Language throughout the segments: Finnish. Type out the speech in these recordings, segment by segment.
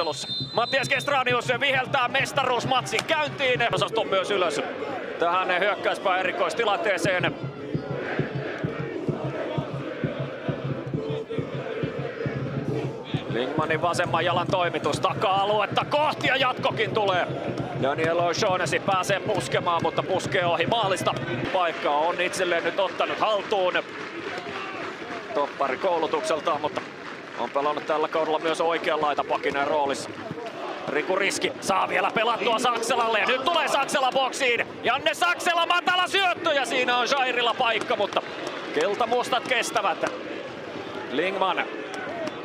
ottelussa. Mattias Kestranius viheltää mestaruusmatsin käyntiin. Osaston myös ylös tähän hyökkäyspää erikoistilanteeseen. Lingmanin vasemman jalan toimitus taka-aluetta kohti ja jatkokin tulee. Daniel O'Shaughnessy pääsee puskemaan, mutta puskee ohi maalista. Paikkaa on itselleen nyt ottanut haltuun. Toppari koulutukseltaan, mutta on pelannut tällä kaudella myös oikean laitapakinen roolissa. Riku Riski saa vielä pelattua Sakselalle ja nyt tulee Saksela boksiin. Janne Saksela matala syöttö ja siinä on Jairilla paikka, mutta keltamustat kestävät. Lingman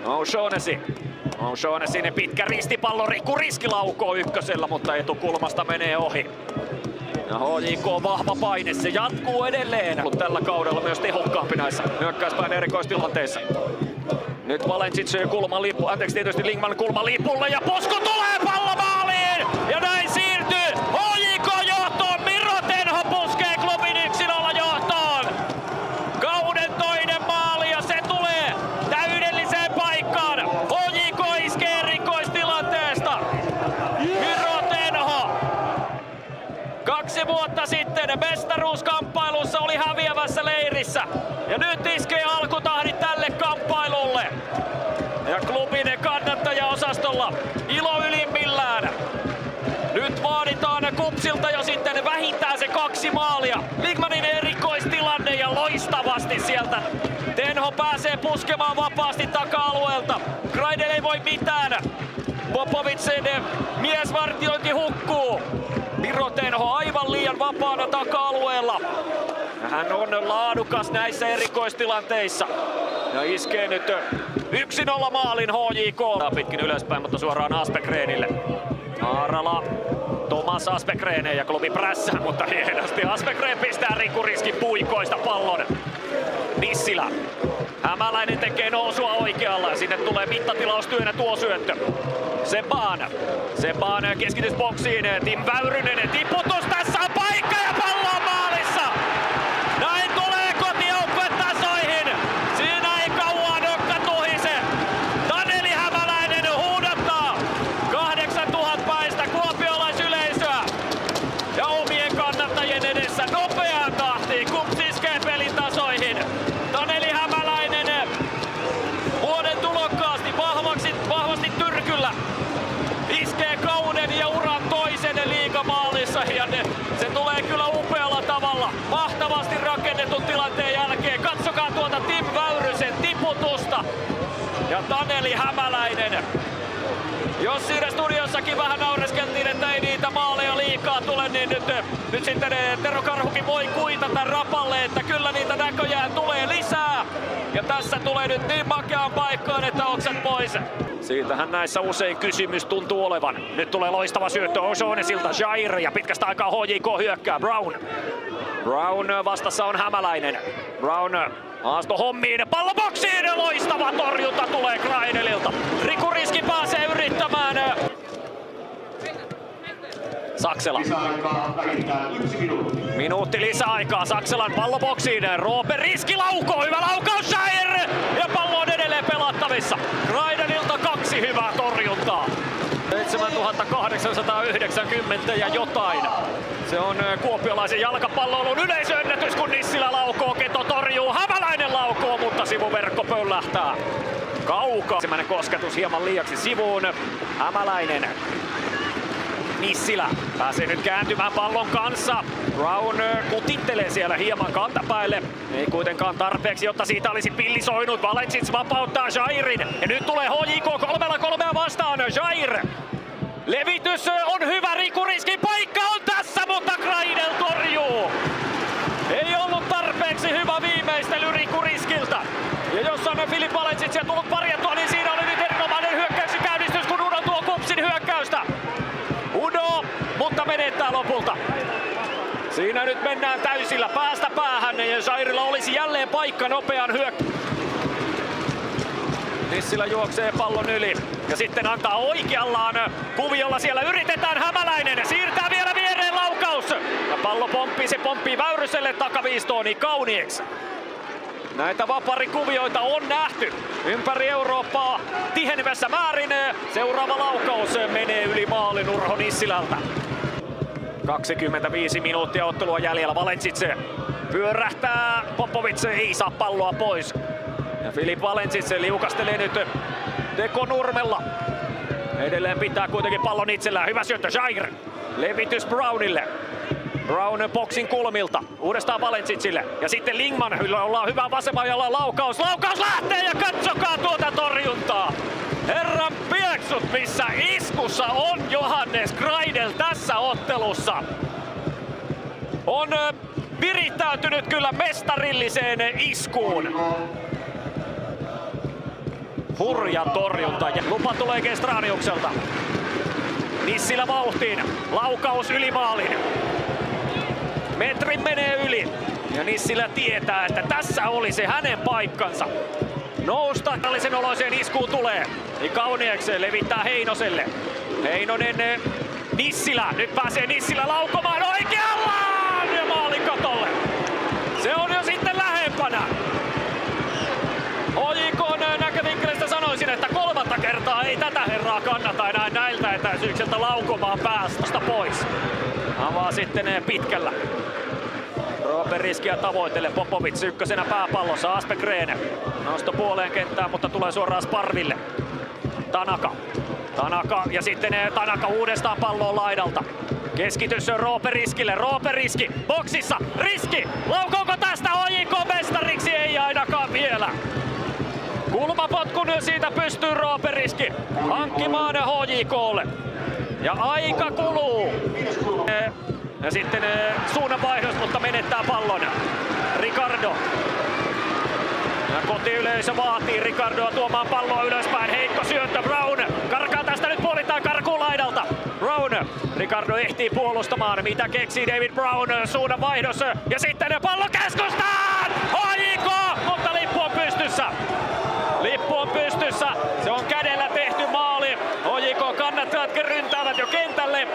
O'Shaughnessy. O'Shaughnessin pitkä ristipallo, Riku Riski laukoo ykkösellä, mutta etukulmasta menee ohi. Ja HJK vahva paine, se jatkuu edelleen. Tällä kaudella myös tehokkaampi näissä hyökkäyspään erikoistilanteissa. Nyt Valencic kulman lippu, anteeksi tietysti Lingman kulman lipulle ja Posko tulee pallo maaliin! Ja näin siirtyy HJK johtoon, Miro Tenho puskee klubin 1-0 johtoon! Kauden toinen maali ja se tulee täydelliseen paikkaan! HJK iskee erikoistilanteesta! Miro Tenho! Kaksi vuotta sitten mestaruuskamppailussa oli häviävässä leirissä maalia. Ligmanin erikoistilanne ja loistavasti sieltä. Tenho pääsee puskemaan vapaasti taka-alueelta. Kraidel ei voi mitään. Popovitsen miesvartiointi hukkuu. Miro Tenho aivan liian vapaana taka-alueella. Hän on laadukas näissä erikoistilanteissa. Ja iskee nyt 1-0 maalin HJK. Pitkin ylöspäin, mutta suoraan Aspekreenille. Aarala, Thomas Aspekreene ja klubi prässää, mutta hienosti Aspekreen pistää Riski puikoista pallon. Nissilä. Hämäläinen tekee nousua oikealla sinne tulee mittatilaustyönä tuo syöttö. Seban. Seban keskitysboksiin. Tim Väyrynen tiputus. Tiputusta. Ja Taneli Hämäläinen. Jos siinä studiossakin vähän naureskeltiin, että ei niitä maaleja liikaa tule, niin nyt, nyt sitten eh, Tero Karhukin voi kuitata rapalle, että kyllä niitä näköjään tulee lisää. Ja tässä tulee nyt niin makeaan paikkaan, että oksat pois. Siitähän näissä usein kysymys tuntuu olevan. Nyt tulee loistava syöttö O'Shaughnessilta Jair ja pitkästä aikaa HJK hyökkää Brown. Brown vastassa on Hämäläinen. Brown Haasto hommiin, pallo boksiin, loistava torjunta tulee Kraidelilta. Riku Riski pääsee yrittämään. Saksela. Minuutti lisäaikaa Sakselan palloboksiin. Roope Riski laukoo, hyvä laukaus Jair! Ja pallo on edelleen pelattavissa. Kraidelilta kaksi hyvää torjuntaa. 7890 ja jotain. Se on kuopiolaisen jalkapalloilun yleisöennätys, kun Nissilä laukoo, Keto torjuu, Hämäläinen laukoo, mutta sivuverkko pöllähtää. Kauka. Ensimmäinen kosketus hieman liiaksi sivuun. Hämäläinen. Nissilä pääsee nyt kääntymään pallon kanssa. Brown kutittelee siellä hieman kantapäälle. Ei kuitenkaan tarpeeksi, jotta siitä olisi pillisoinut. Valencic vapauttaa Jairin. Ja nyt tulee HJK kolmella kolmea vastaan. Jair Levitys on hyvä, Riku Riskin paikka on tässä, mutta Kraidel torjuu. Ei ollut tarpeeksi hyvä viimeistely Riku Riskiltä. Ja jos on Filip Valencic tullut parjattua, niin siinä oli nyt erinomainen hyökkäyksen käynnistys, kun Udo tuo Kupsin hyökkäystä. Udo, mutta menettää lopulta. Siinä nyt mennään täysillä päästä päähän ja Jairilla olisi jälleen paikka nopean hyökkäyksen. Nissilä juoksee pallon yli ja sitten antaa oikeallaan kuviolla siellä yritetään Hämäläinen siirtää vielä viereen laukaus ja pallo pomppii, se pomppii Väyryselle takaviistoon niin kaunieksi. Näitä vaparikuvioita on nähty ympäri Eurooppaa tihenevässä määrin. Seuraava laukaus menee yli maalin Urho Nissilältä. 25 minuuttia ottelua jäljellä. Valensic pyörähtää. Popovic ei saa palloa pois. Filip Valensic liukastelee nyt Teko Nurmella. Edelleen pitää kuitenkin pallon itsellään. Hyvä syöttö Jair. Levitys Brownille. Brown boksin kulmilta. Uudestaan Valensicille. Ja sitten Lingman, ollaan hyvä vasemmalla laukaus. Laukaus lähtee ja katsokaa tuota torjuntaa. Herran pieksut, missä iskussa on Johannes Greidel tässä ottelussa. On virittäytynyt kyllä mestarilliseen iskuun. Hurja torjunta ja lupa tulee Gestraniukselta. Nissilä vauhtiin. Laukaus yli maalin. Metrin menee yli. Ja Nissilä tietää, että tässä oli se hänen paikkansa. Nousta tällaisen oloiseen iskuun tulee. Niin Kauniekseen levittää Heinoselle. Heinonen Nissilä. Nyt pääsee Nissilä laukomaan oikeallaan etäisyyksiltä laukomaan päästä pois. Avaa sitten pitkällä. Roope riskiä tavoitelle. Popovic ykkösenä pääpallossa. Aspegren nosto puoleen kenttään, mutta tulee suoraan Sparville. Tanaka. Tanaka ja sitten eh, Tanaka uudestaan palloon laidalta. Keskitys Roope Riskille. Roope Riski boksissa. Riski! Laukoonko tästä Ojiko mestariksi? Ei ainakaan vielä. Kulmapotkun siitä pystyy Roope Riski hankkimaan HJKlle. Ja aika kuluu. Ja sitten eh, suunnanvaihdos, mutta menettää pallon. Ricardo. Ja kotiyleisö vaatii Ricardoa tuomaan palloa ylöspäin. Heikko syöttö Brown. Karkaa tästä nyt puolittain karkuun laidalta. Brown. Ricardo ehtii puolustamaan. Mitä keksii David Brown? Suunnan vaihdos. Ja sitten pallo keskustaan! HJK! Mutta lippu on pystyssä. Lippu on pystyssä. Se on kädellä tehty maali. HJK kannattajat ryntäävät jo kentälle.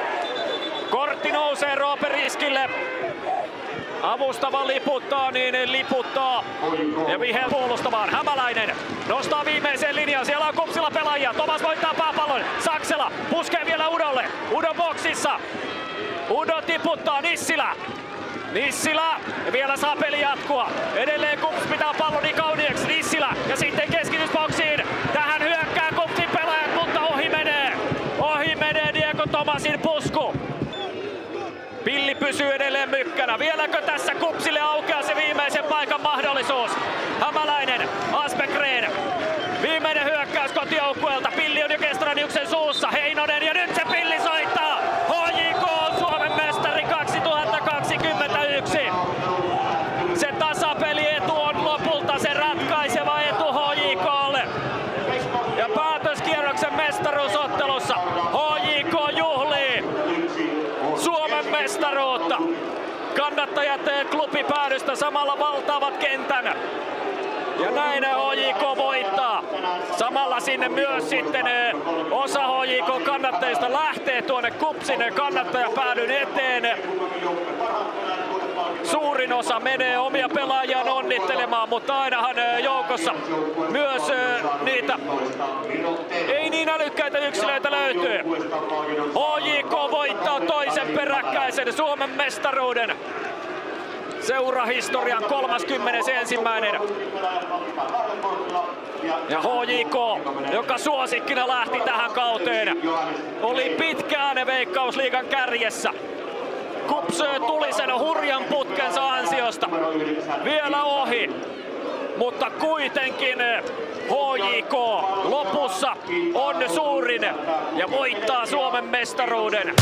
Kortti nousee Roope Riskille. Avustava liputtaa, niin liputtaa. Ja Vihel puolustamaan. Hämäläinen nostaa viimeiseen linjaan. Siellä on kupsilla pelaajia. Tomas voittaa pääpallon. Saksela puskee vielä Udolle. Udo boksissa. Udo tiputtaa Nissilä. Nissilä ja vielä saa peli jatkua. Edelleen Kups pitää pallon niin kauniiksi. Nissilä ja sitten keskitysboksiin. Tähän hyökkää Kupsin pelaajat, mutta ohi menee. Ohi menee Diego Tomasin pusku. Pilli pysyy edelleen mykkänä. Vieläkö tässä Kupsille aukeaa se viimeisen paikan mahdollisuus? Hämäläinen, Aspegren. Viimeinen hyökkäys kotijoukkueelta. Pilli on jo Kestraniuksen suussa. Heinonen ja nyt se pilli soittaa. HJK on Suomen mestari 2021. Se tasapelietu on lopulta se ratkaiseva etu HJKlle. Ja päätöskierroksen mestaruusottelussa HJK juhlii Suomen mestaruutta. Kannattajat klubipäädystä samalla valtaavat kentän. Ja näin HJK voittaa. Samalla sinne myös sitten eh, osa HJK kannattajista lähtee tuonne Kupsin kannattajapäädyn eteen. Suurin osa menee omia pelaajiaan onnittelemaan, mutta ainahan eh, joukossa myös eh, niitä ei niin älykkäitä yksilöitä löytyy. HJK voittaa toisen peräkkäisen Suomen mestaruuden seurahistorian 31. Ja HJK, joka suosikkina lähti tähän kauteen, oli pitkään Veikkausliigan kärjessä. Kups tuli sen hurjan putkensa ansiosta vielä ohi. Mutta kuitenkin HJK lopussa on suurin ja voittaa Suomen mestaruuden.